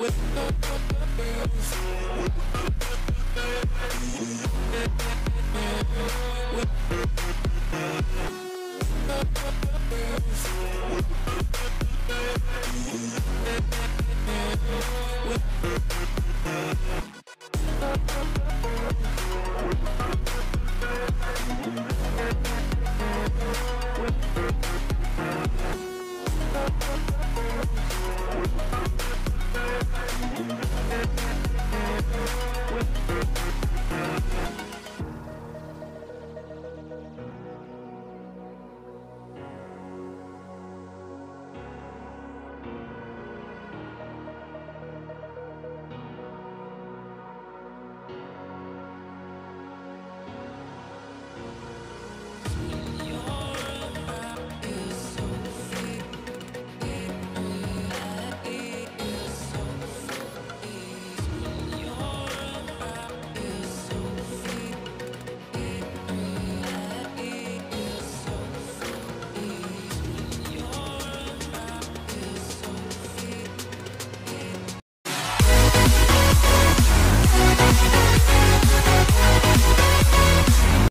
With